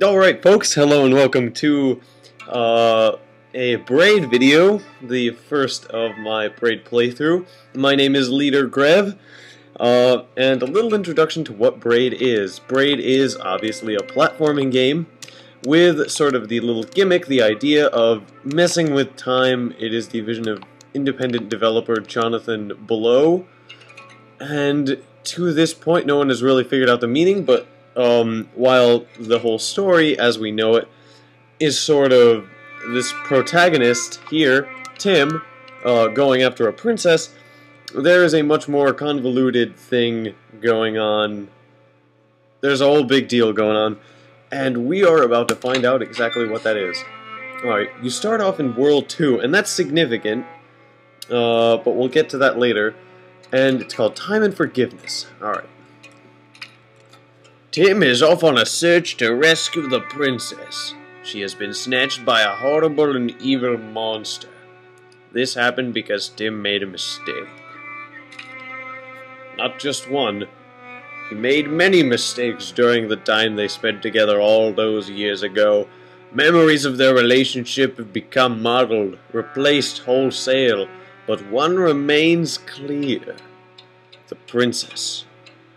Alright folks, hello and welcome to uh, a Braid video, the first of my Braid playthrough. My name is Leader Grev, uh, and a little introduction to what Braid is. Braid is obviously a platforming game with sort of the little gimmick, the idea of messing with time. It is the vision of independent developer Jonathan Blow, and to this point no one has really figured out the meaning, but um, while the whole story, as we know it, is sort of this protagonist here, Tim, uh, going after a princess, there is a much more convoluted thing going on. There's a whole big deal going on, and we are about to find out exactly what that is. Alright, you start off in World 2, and that's significant, uh, but we'll get to that later, and it's called Time and Forgiveness. Alright. Tim is off on a search to rescue the princess. She has been snatched by a horrible and evil monster. This happened because Tim made a mistake. Not just one. He made many mistakes during the time they spent together all those years ago. Memories of their relationship have become muddled, replaced wholesale, but one remains clear. The princess,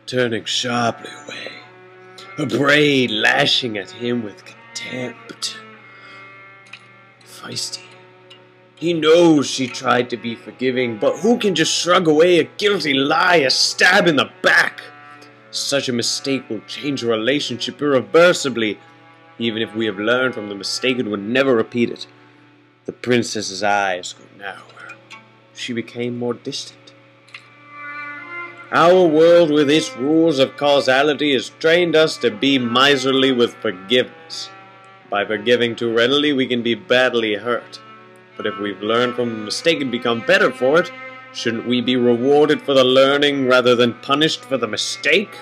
turning sharply away her braid lashing at him with contempt. Feisty. He knows she tried to be forgiving, but who can just shrug away a guilty lie, a stab in the back? Such a mistake will change a relationship irreversibly. Even if we have learned from the mistake and would never repeat it. The princess's eyes grew narrower. She became more distant. Our world, with its rules of causality, has trained us to be miserly with forgiveness. By forgiving too readily, we can be badly hurt. But if we've learned from a mistake and become better for it, shouldn't we be rewarded for the learning rather than punished for the mistake?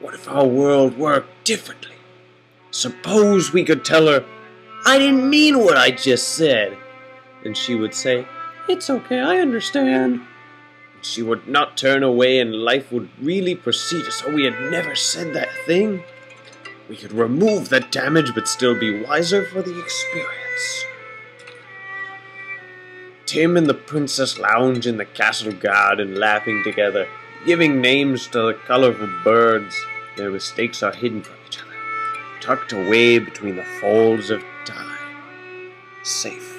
What if our world worked differently? Suppose we could tell her, I didn't mean what I just said. And she would say, It's okay, I understand. She would not turn away and life would really proceed as though we had never said that thing. We could remove the damage but still be wiser for the experience. Tim and the princess lounge in the castle garden laughing together, giving names to the colorful birds. Their mistakes are hidden from each other, tucked away between the folds of time. Safe.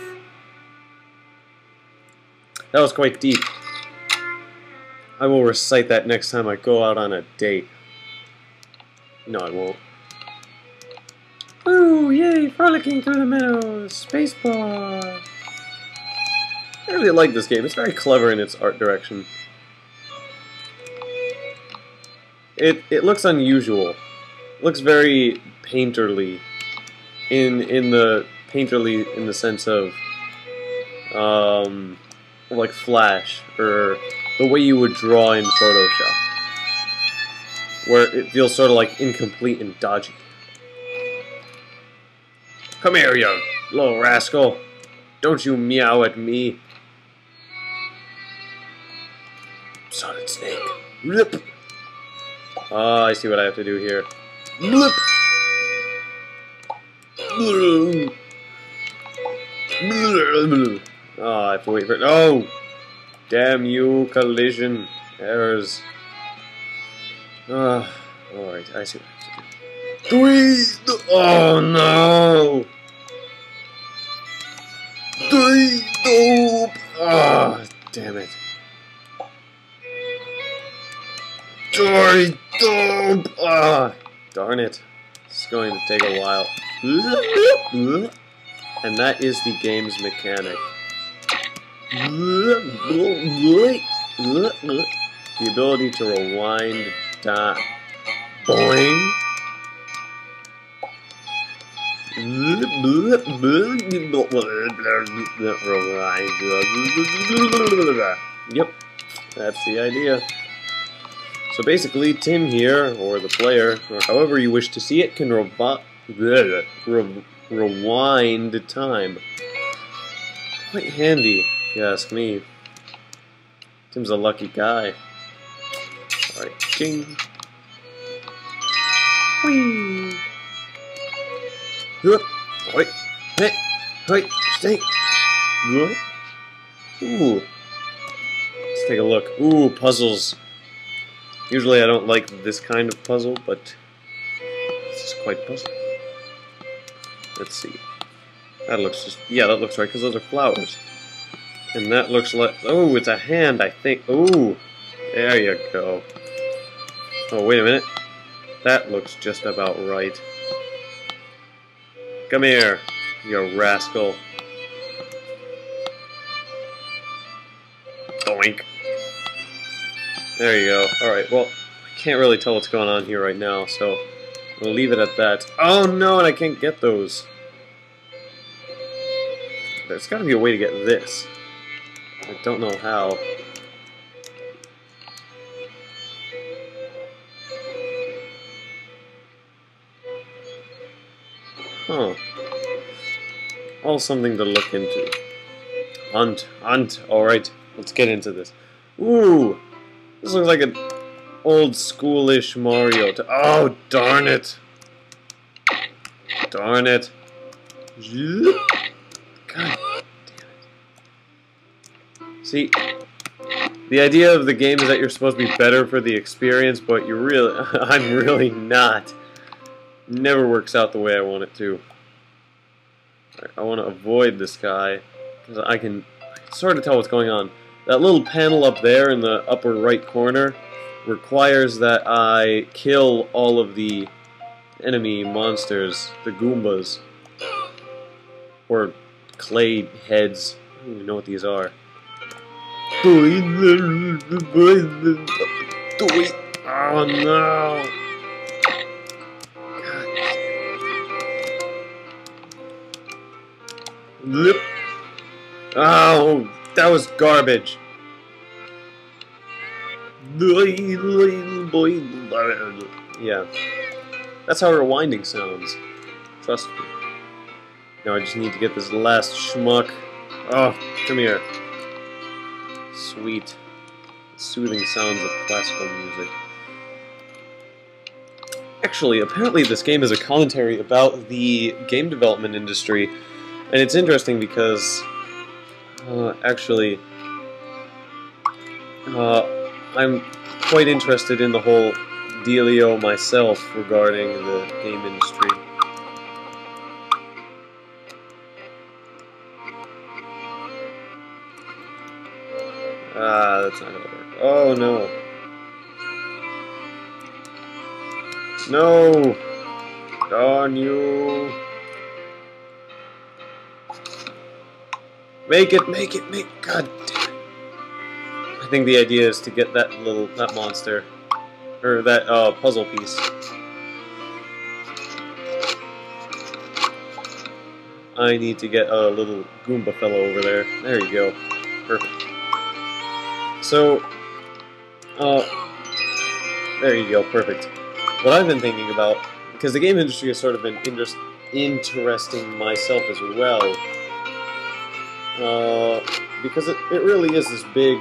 That was quite deep. I will recite that next time I go out on a date. No, I won't. Ooh, yay, frolicking through the meadows, baseball. I really like this game. It's very clever in its art direction. It it looks unusual. It looks very painterly. In in the painterly in the sense of um like Flash or the way you would draw in Photoshop. Where it feels sort of like incomplete and dodgy. Come here, you little rascal. Don't you meow at me. Solid Snake. Blip. Ah, I see what I have to do here. Blip. Oh, I have to wait for it. Oh! Damn you, collision errors. Ah, alright, I see. Three! Oh no! Three! Dope! Ah, damn it. Three! Dope! Ah, darn it. It's going to take a while. And that is the game's mechanic. The ability to rewind time. Boing. Yep, that's the idea. So basically, Tim here, or the player, or however you wish to see it, can revi re rewind time. Quite handy if you ask me. Tim's a lucky guy. Alright, ching. Whee! Whoop. Wait. Hey. Wait. Stay. Ooh. Let's take a look. Ooh, puzzles. Usually I don't like this kind of puzzle, but this is quite puzzling. Let's see. That looks just... Yeah, that looks right, because those are flowers. And that looks like... Oh, it's a hand, I think. Ooh. There you go. Oh, wait a minute. That looks just about right. Come here, you rascal. Doink. There you go. Alright, well, I can't really tell what's going on here right now, so we'll leave it at that. Oh no, and I can't get those. There's gotta be a way to get this. I don't know how. Huh. All something to look into. Hunt, hunt. Alright, let's get into this. Ooh! This looks like an old schoolish Mario. oh, darn it! Darn it. See, the idea of the game is that you're supposed to be better for the experience, but you really, I'm really not never works out the way I want it to. I want to avoid this guy, because I can, sort of tell what's going on. That little panel up there in the upper right corner requires that I kill all of the enemy monsters, the Goombas, or clay heads. I don't even know what these are. Oh no! Lip. Oh, that was garbage. Yeah. That's how rewinding sounds. Trust me. Now I just need to get this last schmuck. Oh, come here. Sweet. Soothing sounds of classical music. Actually, apparently this game is a commentary about the game development industry and it's interesting because, uh, actually, uh, I'm quite interested in the whole dealio myself regarding the game industry. Oh no. No! Darn you! Make it, make it, make God damn it. I think the idea is to get that little, that monster, or that uh, puzzle piece. I need to get a little Goomba fellow over there. There you go. Perfect. So, uh, there you go, perfect. What I've been thinking about, because the game industry has sort of been inter interesting myself as well, uh, because it, it really is this big,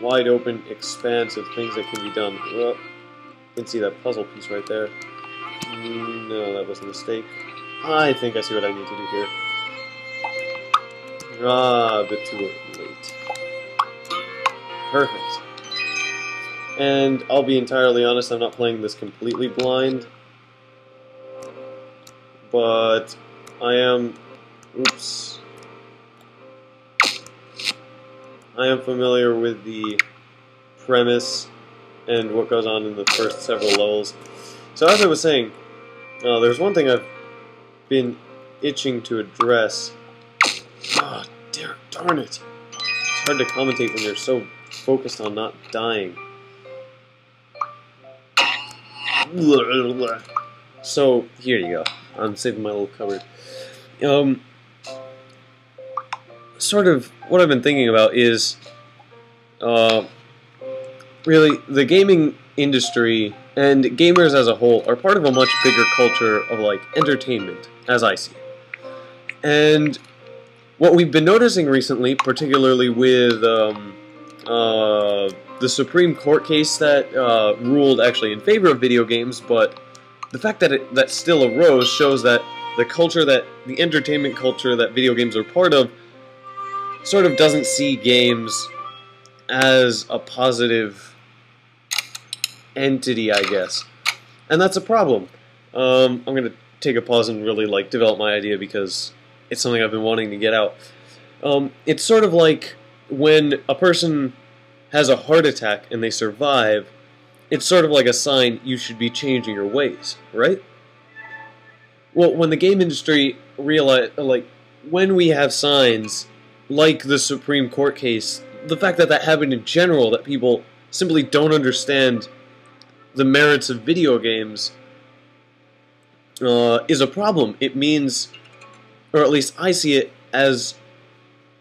wide open expanse of things that can be done. Well, you can see that puzzle piece right there. No, that was a mistake. I think I see what I need to do here. Ah, a bit too late. Perfect. And I'll be entirely honest, I'm not playing this completely blind. But I am... Oops. I am familiar with the premise and what goes on in the first several levels. So as I was saying, uh, there's one thing I've been itching to address. Oh, dear, darn it. It's hard to commentate when you're so focused on not dying. So, here you go. I'm saving my little cupboard. Um, sort of what I've been thinking about is uh, really the gaming industry and gamers as a whole are part of a much bigger culture of like entertainment, as I see it. And what we've been noticing recently, particularly with um, uh, the Supreme Court case that uh, ruled actually in favor of video games, but the fact that it that still arose shows that the culture that the entertainment culture that video games are part of sort of doesn't see games as a positive entity, I guess. And that's a problem. Um, I'm to take a pause and really like develop my idea because it's something I've been wanting to get out. Um, it's sort of like when a person has a heart attack and they survive, it's sort of like a sign you should be changing your ways, right? Well, when the game industry realize, like, when we have signs like the Supreme Court case, the fact that that happened in general, that people simply don't understand the merits of video games, uh, is a problem. It means, or at least I see it as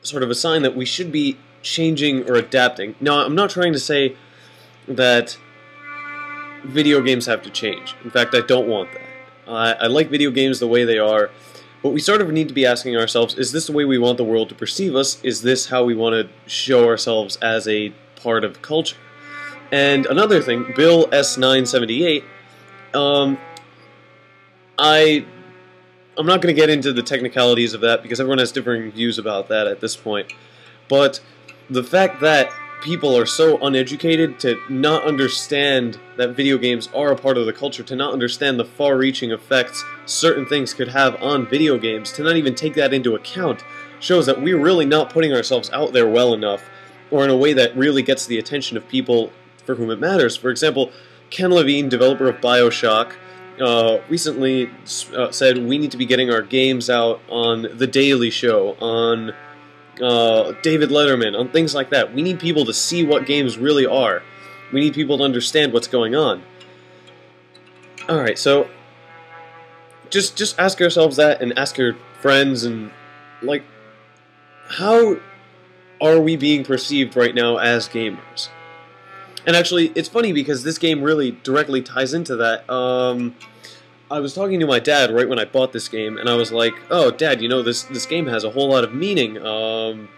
sort of a sign that we should be changing or adapting. Now, I'm not trying to say that video games have to change. In fact, I don't want that. I, I like video games the way they are, but we sort of need to be asking ourselves, is this the way we want the world to perceive us? Is this how we want to show ourselves as a part of culture? And another thing, Bill S978, um, I, I'm not going to get into the technicalities of that because everyone has differing views about that at this point. But the fact that people are so uneducated to not understand that video games are a part of the culture, to not understand the far-reaching effects certain things could have on video games, to not even take that into account, shows that we're really not putting ourselves out there well enough, or in a way that really gets the attention of people for whom it matters. For example, Ken Levine, developer of Bioshock, uh, recently uh, said we need to be getting our games out on The Daily Show, on uh, David Letterman, on things like that. We need people to see what games really are. We need people to understand what's going on. Alright, so just just ask yourselves that and ask your friends and like how are we being perceived right now as gamers? And actually, it's funny because this game really directly ties into that. Um, I was talking to my dad right when I bought this game, and I was like, "Oh, Dad, you know this this game has a whole lot of meaning." Um,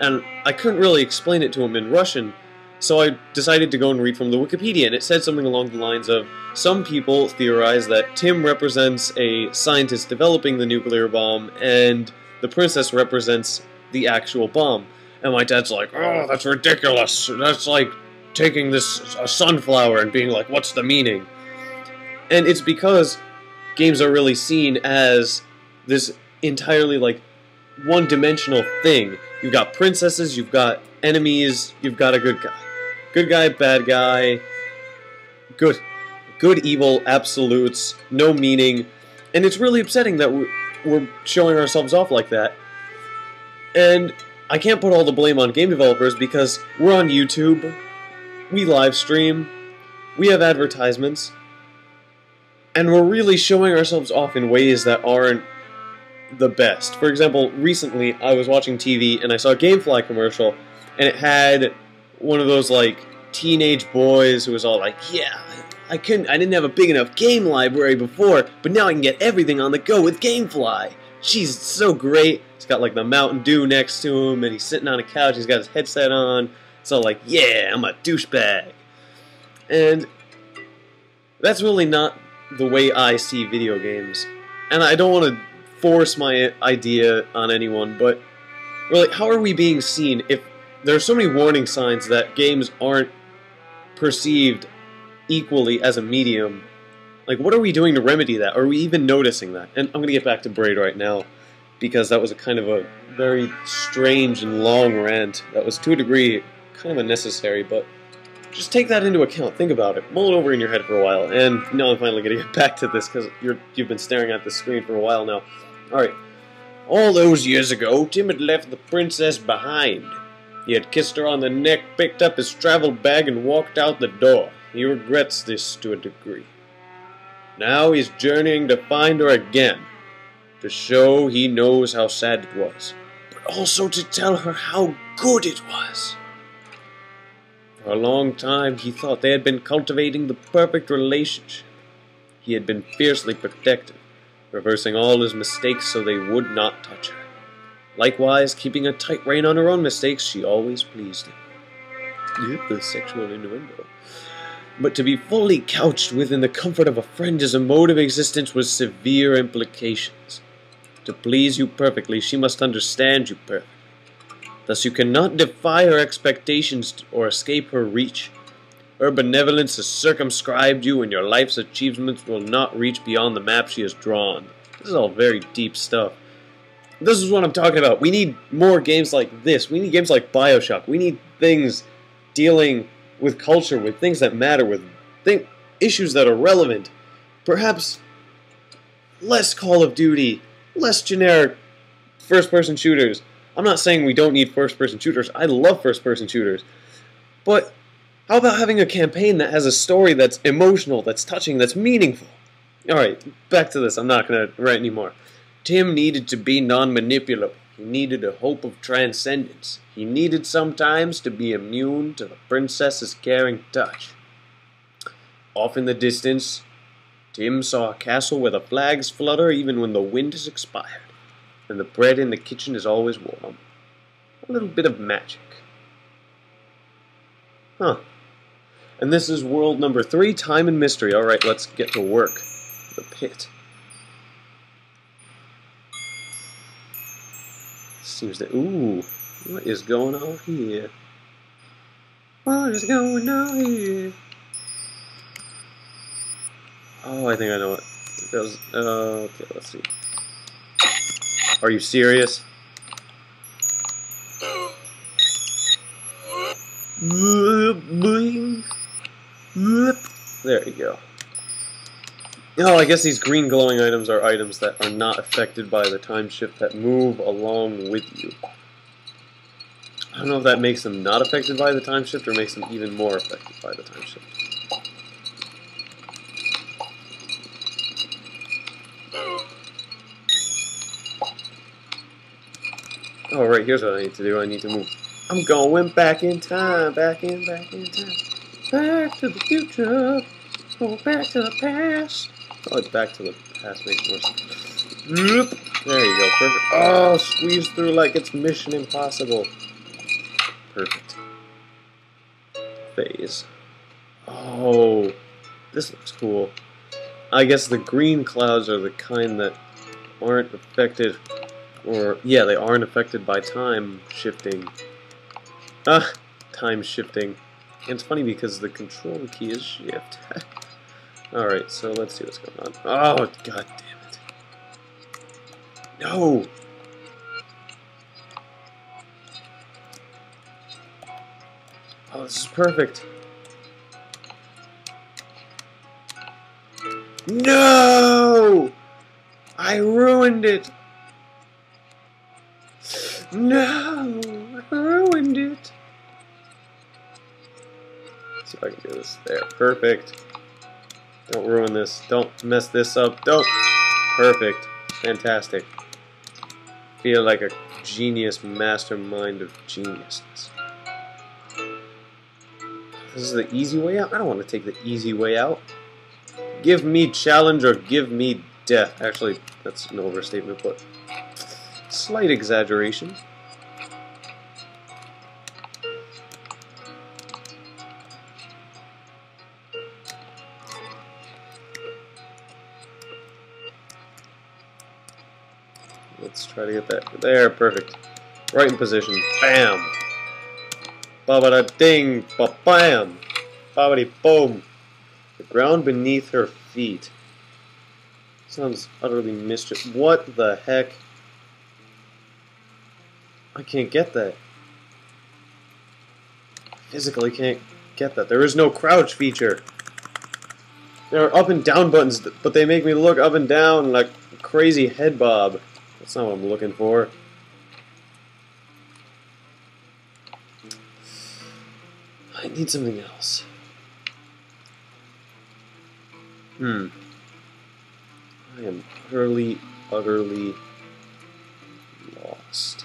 and I couldn't really explain it to him in Russian, so I decided to go and read from the Wikipedia, and it said something along the lines of, "Some people theorize that Tim represents a scientist developing the nuclear bomb, and the princess represents the actual bomb." And my dad's like, "Oh, that's ridiculous. That's like taking this a sunflower and being like, what's the meaning?" And it's because games are really seen as this entirely like one-dimensional thing. You've got princesses, you've got enemies, you've got a good guy. Good guy, bad guy, good good evil absolutes, no meaning. And it's really upsetting that we're showing ourselves off like that. And I can't put all the blame on game developers because we're on YouTube, we live stream, we have advertisements, and we're really showing ourselves off in ways that aren't the best. For example, recently I was watching TV and I saw a GameFly commercial, and it had one of those like teenage boys who was all like, "Yeah, I couldn't, I didn't have a big enough game library before, but now I can get everything on the go with GameFly." Jeez, it's so great. He's got like the Mountain Dew next to him, and he's sitting on a couch. He's got his headset on. It's all like, "Yeah, I'm a douchebag," and that's really not the way I see video games. And I don't want to force my idea on anyone, but really, how are we being seen if there are so many warning signs that games aren't perceived equally as a medium? Like, what are we doing to remedy that? Are we even noticing that? And I'm going to get back to Braid right now, because that was a kind of a very strange and long rant that was, to a degree, kind of unnecessary, but just take that into account. Think about it. Mull it over in your head for a while. And now I'm finally going to get back to this because you've been staring at the screen for a while now. Alright. All those years ago, Tim had left the princess behind. He had kissed her on the neck, picked up his travel bag, and walked out the door. He regrets this to a degree. Now he's journeying to find her again, to show he knows how sad it was, but also to tell her how good it was. For a long time, he thought they had been cultivating the perfect relationship. He had been fiercely protective, reversing all his mistakes so they would not touch her. Likewise, keeping a tight rein on her own mistakes, she always pleased him. The sexual innuendo. but to be fully couched within the comfort of a friend is a mode of existence with severe implications. To please you perfectly, she must understand you perfectly. Thus you cannot defy her expectations or escape her reach. Her benevolence has circumscribed you, and your life's achievements will not reach beyond the map she has drawn. This is all very deep stuff. This is what I'm talking about. We need more games like this. We need games like Bioshock. We need things dealing with culture, with things that matter, with think issues that are relevant. Perhaps less Call of Duty, less generic first-person shooters. I'm not saying we don't need first-person shooters. I love first-person shooters. But how about having a campaign that has a story that's emotional, that's touching, that's meaningful? Alright, back to this. I'm not going to write anymore. Tim needed to be non-manipulable. He needed a hope of transcendence. He needed sometimes to be immune to the princess's caring touch. Off in the distance, Tim saw a castle where the flags flutter even when the wind has expired, and the bread in the kitchen is always warm. A little bit of magic. Huh. And this is world number three, Time and Mystery. Alright, let's get to work. The pit. Seems that. Ooh, what is going on here? What is going on here? Oh, I think I know it. It goes. Uh, okay, let's see. Are you serious? There you go. Oh, I guess these green glowing items are items that are not affected by the time shift that move along with you. I don't know if that makes them not affected by the time shift or makes them even more affected by the time shift. Oh, right, here's what I need to do. I need to move. I'm going back in time, back in, back in time. Back to the future. Go back to the past. Oh, it's back to the past makes more sense. There you go, perfect. Oh, squeeze through like it's Mission Impossible. Perfect. Phase. Oh, this looks cool. I guess the green clouds are the kind that aren't affected, or, yeah, they aren't affected by time shifting. Ah, time shifting. And it's funny because the control key is shift. Alright, so let's see what's going on. Oh, god damn it. No! Oh, this is perfect. No! I ruined it! No! Oh, I ruined it! Let's see if I can do this. There, perfect. Don't ruin this. Don't mess this up. Don't. Perfect. Fantastic. Feel like a genius mastermind of geniuses. This is the easy way out? I don't want to take the easy way out. Give me challenge or give me death. Actually, that's an overstatement, but slight exaggeration. Let's try to get that. There, perfect. Right in position. Bam! Ba-ba-da ding! Ba-bam! Ba-ba-dee boom! The ground beneath her feet. Sounds utterly mischief. What the heck? I can't get that. Physically can't get that. There is no crouch feature. There are up and down buttons, but they make me look up and down like crazy head bob. That's not what I'm looking for. I need something else. Hmm. I am utterly, utterly lost.